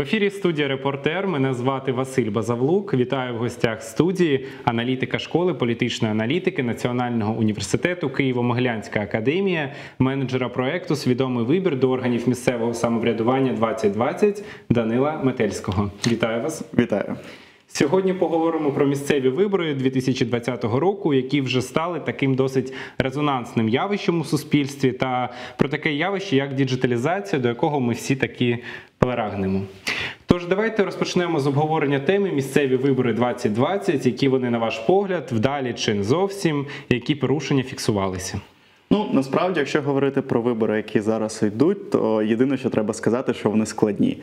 В ефірі студія Репортер. Мене звати Василь Базавлук. Вітаю в гостях студії аналітика школи політичної аналітики Національного університету Києво-Могилянська академія, менеджера проекту Свідомий вибір до органів місцевого самоврядування 2020 Данила Метельського. Вітаю вас. Вітаю. Сьогодні поговоримо про місцеві вибори 2020 року, які вже стали таким досить резонансним явищем у суспільстві, та про таке явище, як діджиталізація, до якого ми всі таки прагнемо. Тож давайте розпочнемо з обговорення теми місцеві вибори 2020, які вони, на ваш погляд, вдалі чи не зовсім, які порушення фіксувалися. Ну насправді, якщо говорити про вибори, які зараз йдуть, то єдине, що треба сказати, що вони складні.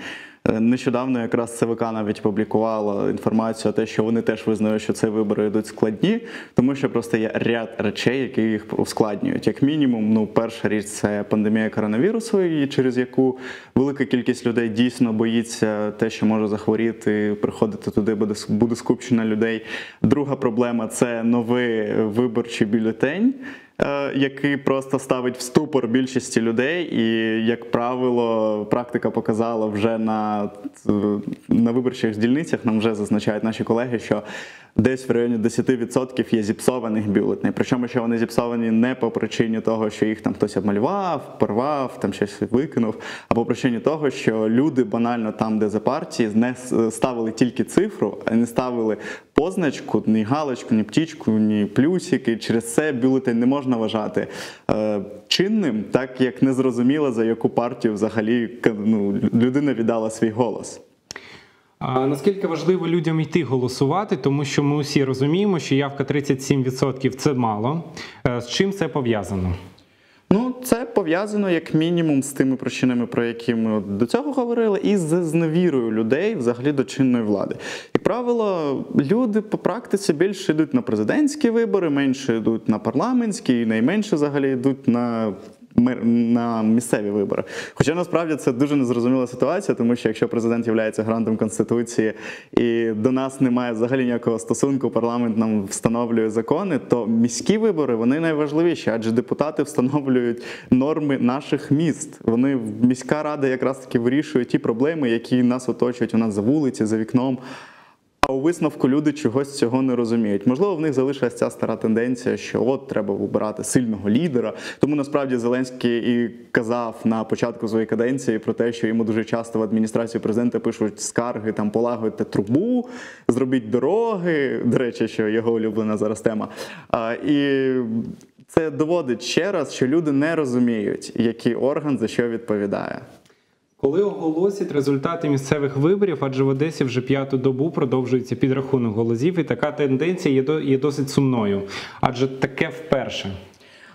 Е, Нещодавно якраз ЦВК навіть публікувала інформацію, те, що вони теж визнають, що ці вибори йдуть складні, тому що просто є ряд речей, які їх ускладнюють. Як мінімум, ну перша річ це пандемія коронавірусу, і через яку велика кількість людей дійсно боїться те, що може захворіти, приходити туди буде буде скупчення людей. Друга проблема це новий виборчий бюлетень. Е, Який просто ставить в ступор більшості людей, і як правило, практика показала вже на, на виборчих дільницях. Нам вже зазначають наші колеги, що десь в районі 10% є зіпсованих бюлетней. Причому що вони зіпсовані не по причині того, що їх там хтось обмалював, порвав, там щось викинув, а по причині того, що люди банально там, де за партії, не ставили тільки цифру, а не ставили позначку, ні галочку, ні птічку, ні плюсики. Через це бюлетень не можна вважати е, чинним, так як не зрозуміло, за яку партію взагалі ну, людина віддала свій голос. А наскільки важливо людям йти голосувати, тому що ми усі розуміємо, що явка 37% це мало. Е, З чим це пов'язано? Ну, це пов'язано як мінімум з тими причинами, про які ми до цього говорили, і з зневірою людей взагалі до чинної влади. Як правило, люди по практиці більше йдуть на президентські вибори, менше йдуть на парламентські, і найменше взагалі йдуть на. На місцеві вибори. Хоча насправді це дуже незрозуміла ситуація, тому що якщо президент є гарантом конституції і до нас немає взагалі ніякого стосунку, парламент нам встановлює закони, то міські вибори вони найважливіші, адже депутати встановлюють норми наших міст. Вони міська рада якраз таки вирішує ті проблеми, які нас оточують у нас за вулиці, за вікном. А у висновку люди чогось цього не розуміють. Можливо, в них залишилась ця стара тенденція, що от треба вибирати сильного лідера. Тому насправді Зеленський і казав на початку своєї каденції про те, що йому дуже часто в адміністрацію президента пишуть скарги там полагодьте трубу, зробіть дороги. До речі, що його улюблена зараз тема. А, і це доводить ще раз, що люди не розуміють, який орган за що відповідає. Коли оголосять результати місцевих виборів, адже в Одесі вже п'яту добу продовжується підрахунок голосів, і така тенденція є, до- є досить сумною, адже таке вперше.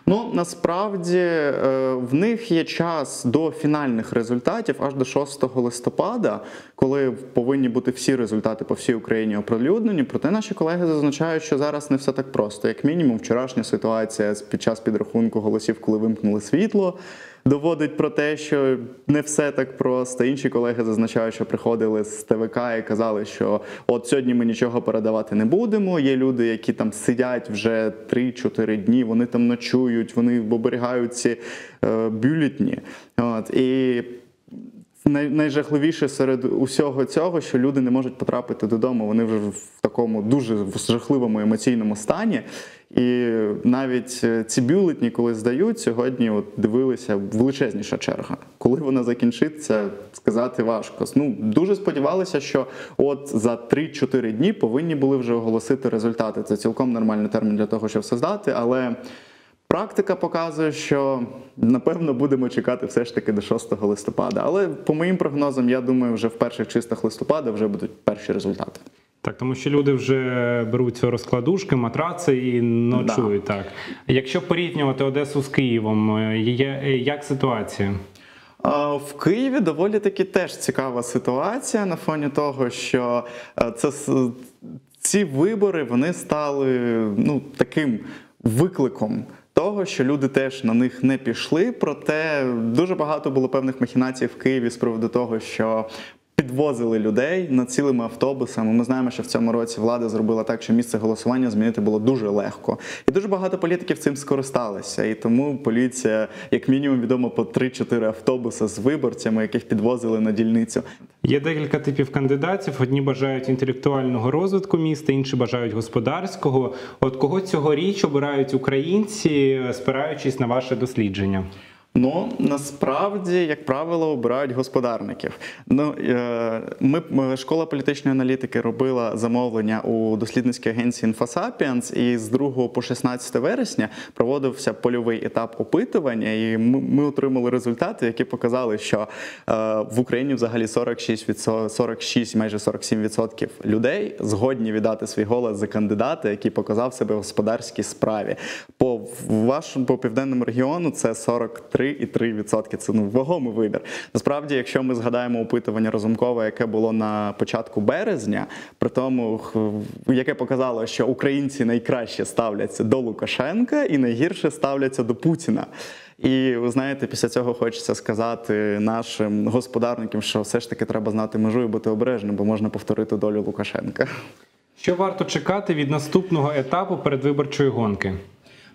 Ну насправді е, в них є час до фінальних результатів аж до 6 листопада, коли повинні бути всі результати по всій Україні оприлюднені. Проте наші колеги зазначають, що зараз не все так просто. Як мінімум, вчорашня ситуація під час підрахунку голосів, коли вимкнули світло. Доводить про те, що не все так просто. Інші колеги зазначають, що приходили з ТВК і казали, що от сьогодні ми нічого передавати не будемо. Є люди, які там сидять вже 3-4 дні, вони там ночують, вони оберігають ці е, бюлетні. От і найжахливіше серед усього цього, що люди не можуть потрапити додому. Вони вже в такому дуже жахливому емоційному стані. І навіть е, ці бюлетні, коли здають, сьогодні от дивилися величезніша черга. Коли вона закінчиться, сказати важко. Ну дуже сподівалися, що от за 3-4 дні повинні були вже оголосити результати. Це цілком нормальний термін для того, щоб все здати, але. Практика показує, що напевно будемо чекати все ж таки до 6 листопада. Але по моїм прогнозам, я думаю, вже в перших чистих листопада вже будуть перші результати. Так, тому що люди вже беруть розкладушки, матраци і ночують. Так, якщо порівнювати Одесу з Києвом, е, є, е, як ситуація? В Києві доволі таки теж цікава ситуація на фоні того, що е, це ці вибори вони стали ну таким викликом. Того, що люди теж на них не пішли, проте дуже багато було певних махінацій в Києві з приводу того, що підвозили людей на цілими автобусами. Ми знаємо, що в цьому році влада зробила так, що місце голосування змінити було дуже легко. І дуже багато політиків цим скористалися. І тому поліція, як мінімум, відомо по 3-4 автобуси з виборцями, яких підвозили на дільницю. Є декілька типів кандидатів. Одні бажають інтелектуального розвитку міста, інші бажають господарського. От кого цьогоріч обирають українці, спираючись на ваше дослідження? Ну насправді, як правило, обирають господарників. Ну е, ми школа політичної аналітики робила замовлення у дослідницькій агенції InfoSapiens, і з 2 по 16 вересня проводився польовий етап опитування, і ми, отримали результати, які показали, що е, в Україні взагалі 46 відсо- 46, майже 47% людей згодні віддати свій голос за кандидата, який показав себе в господарській справі. По вашому по південному регіону це 43,3%. Це ну вагомий вибір. Насправді, якщо ми згадаємо опитування Разумкова, яке було на початку березня, при тому яке показало, що українці найкраще ставляться до Лукашенка і найгірше ставляться до Путіна. І ви знаєте, після цього хочеться сказати нашим господарникам, що все ж таки треба знати межу і бути обережним, бо можна повторити долю Лукашенка. Що варто чекати від наступного етапу передвиборчої гонки?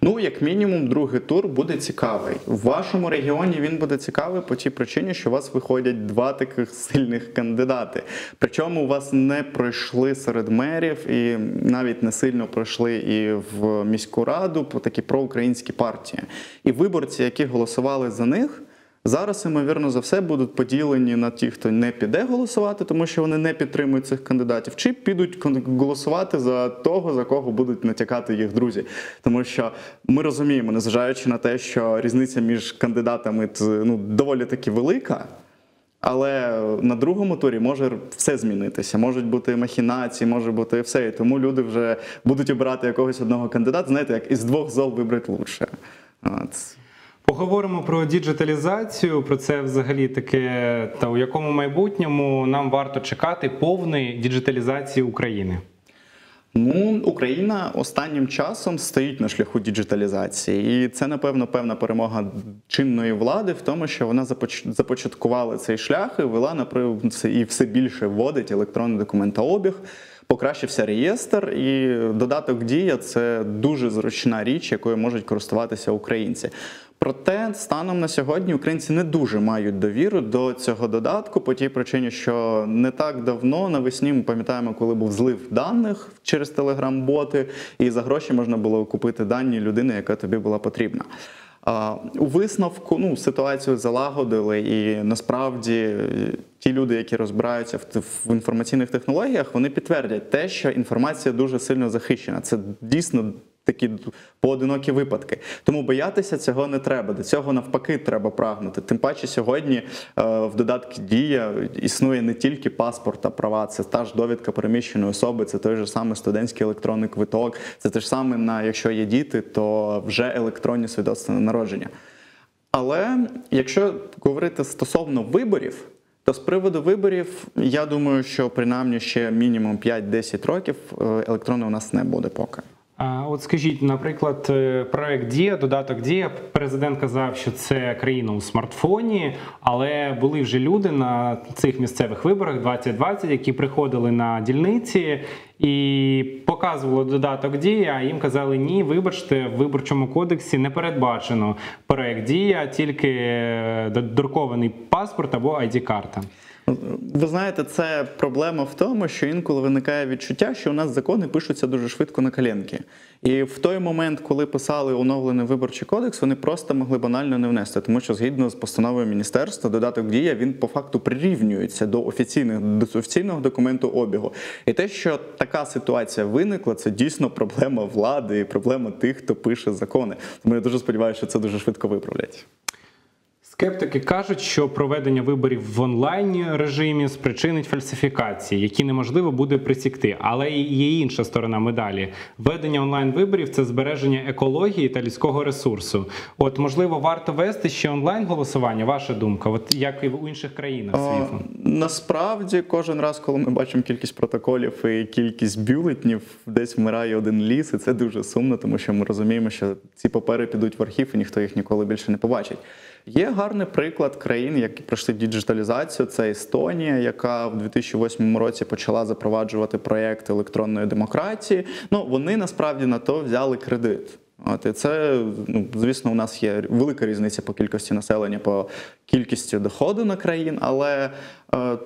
Ну, як мінімум, другий тур буде цікавий. В вашому регіоні він буде цікавий по тій причині, що у вас виходять два таких сильних кандидати. Причому у вас не пройшли серед мерів і навіть не сильно пройшли і в міську раду по такі проукраїнські партії. І виборці, які голосували за них. Зараз, ймовірно, за все будуть поділені на ті, хто не піде голосувати, тому що вони не підтримують цих кандидатів, чи підуть голосувати за того, за кого будуть натякати їх друзі. Тому що ми розуміємо, незважаючи на те, що різниця між кандидатами ну, доволі таки велика. Але на другому турі може все змінитися. Можуть бути махінації, може бути все. І тому люди вже будуть обирати якогось одного кандидата. Знаєте, як із двох зол вибрати лучше. От. Поговоримо про діджиталізацію, про це взагалі таке, та у якому майбутньому нам варто чекати повної діджиталізації України. Ну, Україна останнім часом стоїть на шляху діджиталізації, і це, напевно, певна перемога чинної влади в тому, що вона започаткувала цей шлях і вела наприклад, і все більше вводить електронний документообіг. Покращився реєстр, і додаток Дія це дуже зручна річ, якою можуть користуватися українці. Проте станом на сьогодні українці не дуже мають довіру до цього додатку по тій причині, що не так давно навесні ми пам'ятаємо, коли був злив даних через телеграм-боти, і за гроші можна було купити дані людини, яка тобі була потрібна. У висновку ну, ситуацію залагодили, і насправді е, ті люди, які розбираються в інформаційних технологіях, вони підтвердять те, що інформація дуже сильно захищена. Це дійсно такі поодинокі випадки. Тому боятися цього не треба. До цього навпаки треба прагнути. Тим паче сьогодні е, в додатку Дія існує не тільки паспорт та права, це та ж довідка переміщеної особи, це той же самий студентський електронний квиток, це те ж саме на якщо є діти, то вже електронні свідоцтва на народження. Але якщо говорити стосовно виборів, то з приводу виборів, я думаю, що принаймні ще мінімум 5-10 років е, електронного у нас не буде поки. От скажіть, наприклад, е, проект Дія, додаток Дія, президент казав, що це країна у смартфоні, але були вже люди на цих місцевих виборах 2020, які приходили на дільниці і показували додаток Дія. А їм казали, ні, вибачте, в виборчому кодексі не передбачено проект Дія, тільки е, друкований паспорт або ID-карта. Ви знаєте, це проблема в тому, що інколи виникає відчуття, що у нас закони пишуться дуже швидко на коленки. І в той момент, коли писали оновлений виборчий кодекс, вони просто могли банально не внести, тому що згідно з постановою міністерства, додаток дія він по факту прирівнюється до офіційних до офіційного документу обігу. І те, що така ситуація виникла, це дійсно проблема влади і проблема тих, хто пише закони. Тому я дуже сподіваюся, що це дуже швидко виправлять. Скептики кажуть, що проведення виборів в онлайн режимі спричинить фальсифікації, які неможливо буде присікти. Але є інша сторона медалі. Ведення онлайн виборів це збереження екології та людського ресурсу. От можливо, варто вести ще онлайн голосування. Ваша думка, от як і в інших країнах О, світу. Насправді, кожен раз, коли ми бачимо кількість протоколів і кількість бюлетнів, десь вмирає один ліс, і це дуже сумно, тому що ми розуміємо, що ці папери підуть в архів, і ніхто їх ніколи більше не побачить. Є гарний приклад країн, які пройшли діджиталізацію. Це Естонія, яка в 2008 році почала запроваджувати проєкт електронної демократії. Ну вони насправді на то взяли кредит. От і це, ну звісно, у нас є велика різниця по кількості населення, по кількості доходу на країн, але е,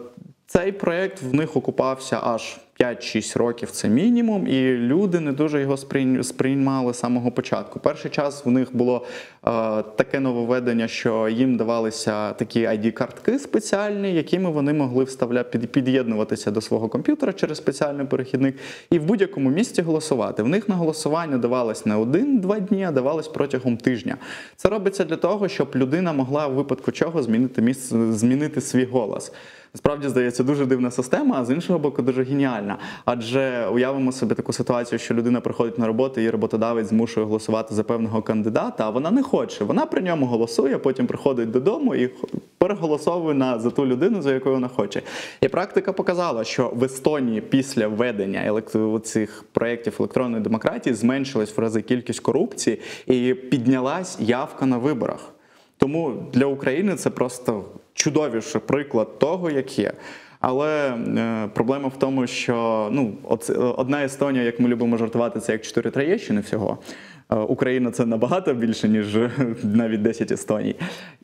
цей проєкт в них окупався аж 5-6 років, це мінімум, і люди не дуже його сприймали з самого початку. Перший час в них було е, таке нововведення, що їм давалися такі ID-картки спеціальні, якими вони могли вставляти під'єднуватися до свого комп'ютера через спеціальний перехідник і в будь-якому місці голосувати. В них на голосування давалось не один-два дні, а давалось протягом тижня. Це робиться для того, щоб людина могла в випадку чого змінити місце, змінити свій голос. Насправді здається дуже дивна система, а з іншого боку, дуже геніальна. Адже уявимо собі таку ситуацію, що людина приходить на роботу, і роботодавець змушує голосувати за певного кандидата, а вона не хоче. Вона при ньому голосує, потім приходить додому і переголосовує на за ту людину, за якою вона хоче. І практика показала, що в Естонії після введення електро- цих проєктів електронної демократії зменшилась в рази кількість корупції і піднялась явка на виборах. Тому для України це просто чудовіший приклад того, як є. Але е, проблема в тому, що ну, оце, одна Естонія, як ми любимо жартувати, це як 4 Троєщини всього. Е, Україна це набагато більше, ніж навіть 10 Естоній.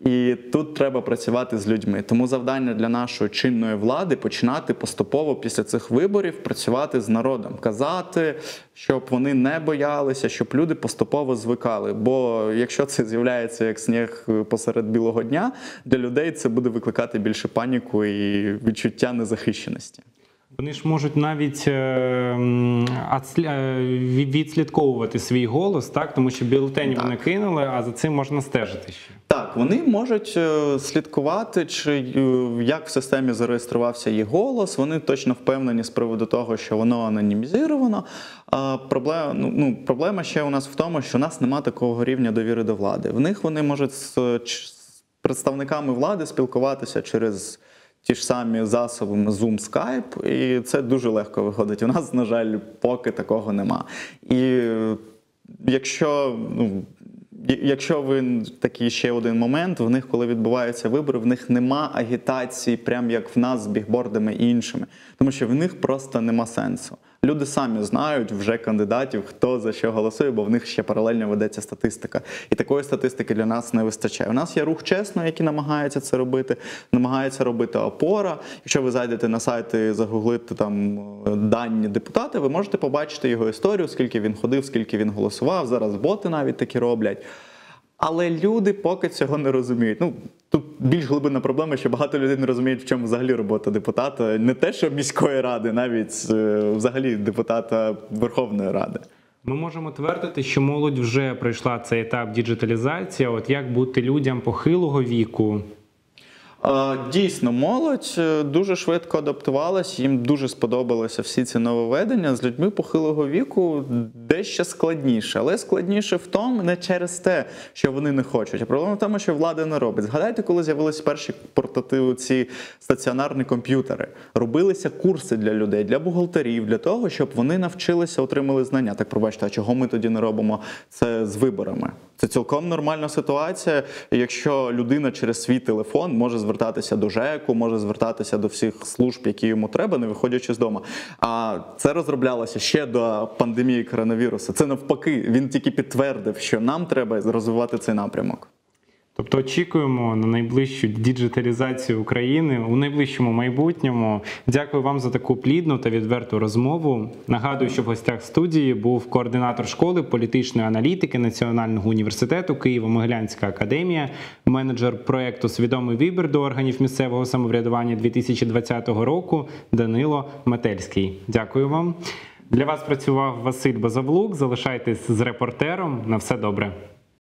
І тут треба працювати з людьми. Тому завдання для нашої чинної влади починати поступово після цих виборів працювати з народом, казати, щоб вони не боялися, щоб люди поступово звикали. Бо якщо це з'являється як сніг посеред білого дня, для людей це буде викликати більше паніку і відчуття незахищеності. Вони ж можуть навіть е, е, ві- відслідковувати свій голос, так тому що бюлетені Так. вони кинули, а за цим можна стежити ще. Так, вони можуть е, слідкувати, чи як в системі зареєструвався їх голос. Вони точно впевнені з приводу того, що воно анонімізовано. А проблема, ну, ну, проблема ще у нас в тому, що у нас немає такого рівня довіри до влади. В них вони можуть з представниками влади спілкуватися через. Ті ж самі засоби Zoom, Skype, і це дуже легко виходить. У нас, на жаль, поки такого нема. І якщо ну, Якщо ви такий ще один момент, в них, коли відбуваються вибори, в них нема агітації, прям як в нас з бігбордами і іншими, тому що в них просто нема сенсу. Люди самі знають вже кандидатів, хто за що голосує, бо в них ще паралельно ведеться статистика. І такої статистики для нас не вистачає. У нас є рух чесно, який намагається це робити, намагається робити опора. Якщо ви зайдете на сайт і загуглите там е, дані депутата, ви можете побачити його історію, скільки він ходив, скільки він голосував. Зараз боти навіть такі роблять. Але люди поки цього не розуміють. Ну тут більш глибинна проблема, що багато людей не розуміють, в чому взагалі робота депутата. Не те, що міської ради, навіть е, взагалі депутата Верховної Ради. Ми можемо твердити, що молодь вже пройшла цей етап діджиталізації. От як бути людям похилого віку? Дійсно, молодь е, дуже швидко адаптувалась, їм дуже сподобалися всі ці нововведення. З людьми похилого віку дещо складніше, але складніше в тому не через те, що вони не хочуть. А проблема в тому, що влада не робить. Згадайте, коли з'явилися перші портативи, ці стаціонарні комп'ютери. Робилися курси для людей, для бухгалтерів, для того, щоб вони навчилися, отримали знання. Так пробачте, а чого ми тоді не робимо це з виборами? Це цілком нормальна ситуація, якщо людина через свій телефон може звертатися до ЖЕКу, може звертатися до всіх служб, які йому треба, не виходячи з дому. А це розроблялося ще до пандемії коронавірусу. Це навпаки, він тільки підтвердив, що нам треба розвивати цей напрямок. Тобто очікуємо на найближчу діджиталізацію України у найближчому майбутньому. Дякую вам за таку плідну та відверту розмову. Нагадую, що в гостях студії був координатор школи політичної аналітики Національного університету Києво-Могилянська академія, менеджер проєкту Свідомий вибір до органів місцевого самоврядування 2020 року Данило Метельський. Дякую вам. Для вас працював Василь Базавлук. Залишайтесь з репортером. На все добре.